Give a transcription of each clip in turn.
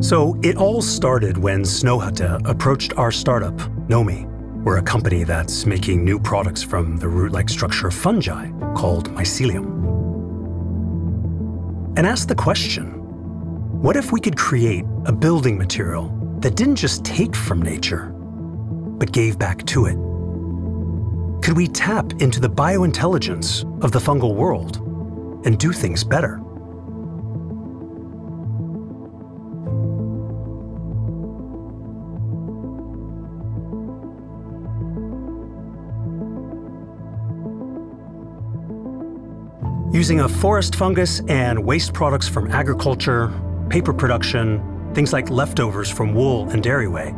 So it all started when Snøhetta approached our startup, NoMy. We're a company that's making new products from the root-like structure of fungi called mycelium. And asked the question, what if we could create a building material that didn't just take from nature, but gave back to it? Could we tap into the biointelligence of the fungal world and do things better? Using a forest fungus and waste products from agriculture, paper production, things like leftovers from wool and dairy whey,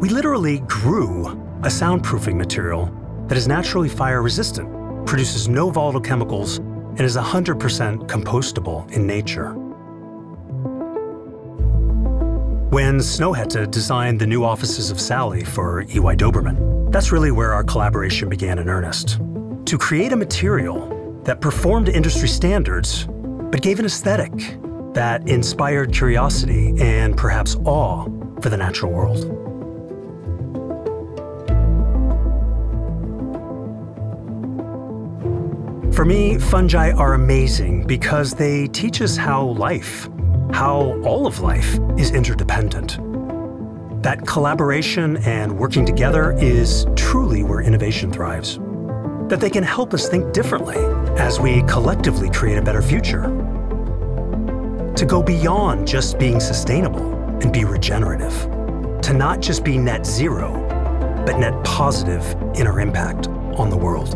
we literally grew a soundproofing material that is naturally fire resistant, produces no volatile chemicals, and is 100% compostable in nature. When Snøhetta designed the new offices of Sally for EY Doberman, that's really where our collaboration began in earnest. To create a material that performed industry standards, but gave an aesthetic that inspired curiosity and perhaps awe for the natural world. For me, fungi are amazing because they teach us how life, how all of life is interdependent. That collaboration and working together is truly where innovation thrives. That they can help us think differently as we collectively create a better future. To go beyond just being sustainable and be regenerative. To not just be net zero, but net positive in our impact on the world.